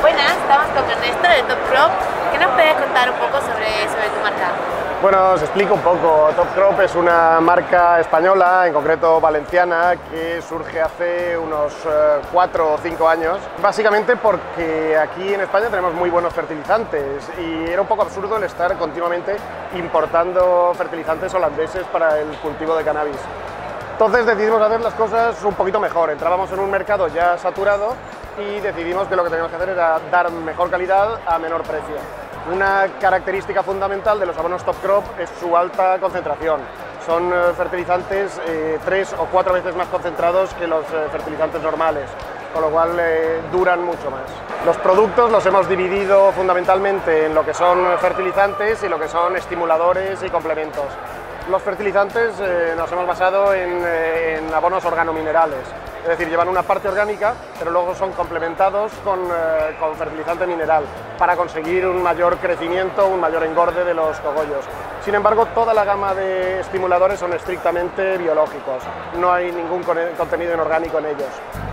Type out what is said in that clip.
Buenas, estamos con Ernesto de Top Crop. ¿Qué nos puedes contar un poco sobre, sobre tu marca? Bueno, os explico un poco. Top Crop es una marca española, en concreto valenciana, que surge hace unos eh, 4 o 5 años, básicamente porque aquí en España tenemos muy buenos fertilizantes y era un poco absurdo el estar continuamente importando fertilizantes holandeses para el cultivo de cannabis. Entonces decidimos hacer las cosas un poquito mejor. Entrábamos en un mercado ya saturado y decidimos que lo que teníamos que hacer era dar mejor calidad a menor precio. Una característica fundamental de los abonos Top Crop es su alta concentración. Son eh, fertilizantes eh, tres o cuatro veces más concentrados que los eh, fertilizantes normales, con lo cual duran mucho más. Los productos los hemos dividido fundamentalmente en lo que son fertilizantes y lo que son estimuladores y complementos. Los fertilizantes nos hemos basado en, en abonos organominerales, es decir, llevan una parte orgánica, pero luego son complementados con, eh, con, fertilizante mineral para conseguir un mayor crecimiento, un mayor engorde de los cogollos. Sin embargo, toda la gama de estimuladores son estrictamente biológicos, no hay ningún contenido inorgánico en ellos.